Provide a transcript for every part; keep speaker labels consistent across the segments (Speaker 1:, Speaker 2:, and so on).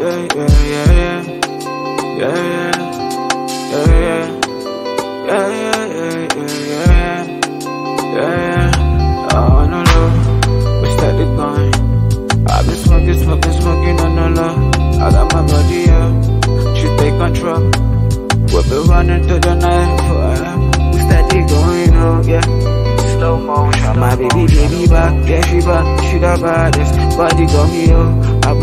Speaker 1: yeah, yeah, yeah, yeah, yeah, yeah, yeah, yeah, yeah, yeah, yeah. Oh no no, we started going. I've been smoking, smoking, smoking on the. I got my body up, she take control. We'll be running through the night forever. We steady going on, yeah. Slow motion. My baby, baby back, yeah, she back, she the baddest. Body got me, oh, her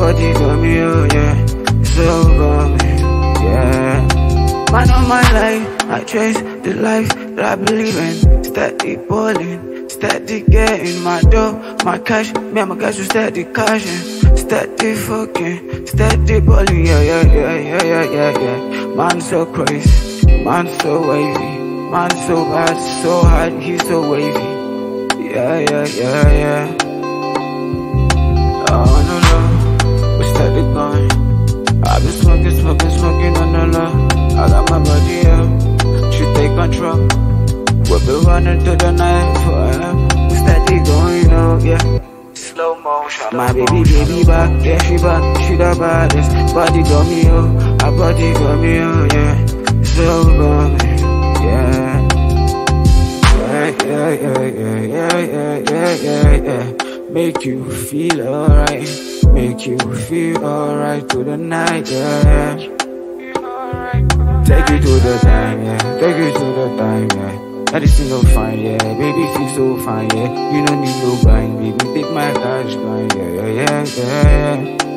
Speaker 1: the life that I believe in. Steady balling, steady getting my dough, my cash. Me and my guys, we steady cashing. Steady fucking, steady balling, yeah, yeah, yeah, yeah, yeah, yeah, yeah. Man so crazy, man so wavy, man so bad, so hard, he's so wavy. Yeah, yeah, yeah, yeah. control We'll be running through the night forever Steady going up, yeah. Slow motion. My baby, baby back, yeah, she back. She the baddest. Body got me, oh Her body got me, oh, yeah. Slow motion, yeah yeah, yeah, yeah, yeah, yeah, yeah, yeah, yeah. Make you feel alright, make you feel alright through the night, yeah. Take you to the thing, yeah. Take you to the thing, yeah. Everything so fine, yeah. Baby, feel so fine, yeah. You don't need no blind, baby. Take my touch, blind, yeah, yeah, yeah, yeah,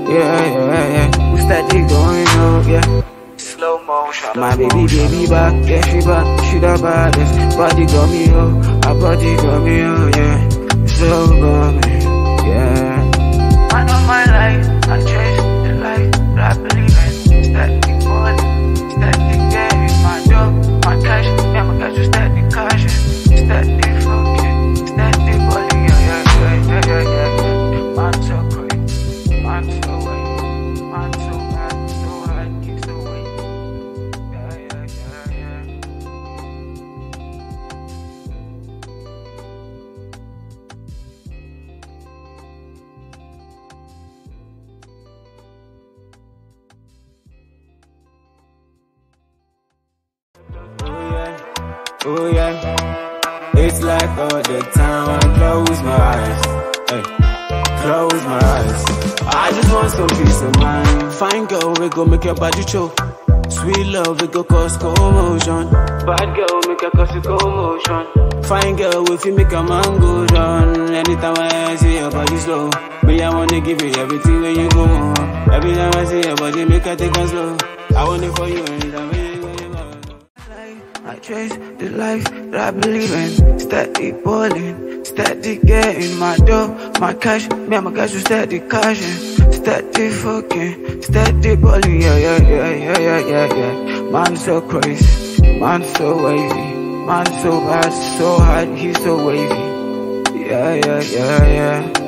Speaker 1: yeah, yeah, yeah. We started going up, yeah. Slow motion. My baby, baby back, yeah, she back, she the baddest. Body got me up, her body got me up, yeah. Oh yeah. It's like all the time I close my eyes. Hey, close my eyes. I just want some peace of mind. Fine girl, we go make your body choke. Sweet love, we go cause commotion. Bad girl, make her cause commotion. Fine girl, if you make a man go down. Anytime I see your body slow, me I wanna give you everything when you go. Every time I see your body, make her take it slow. I want it for you anytime chase the life that I believe in. Steady balling, steady getting my dough, my cash. Me and my guys, we steady cashing. Steady fucking, steady balling. Yeah, yeah, yeah, yeah, yeah, yeah, yeah. Man so crazy, man so wavy, man so bad, so hard, he's so wavy. Yeah, yeah, yeah, yeah.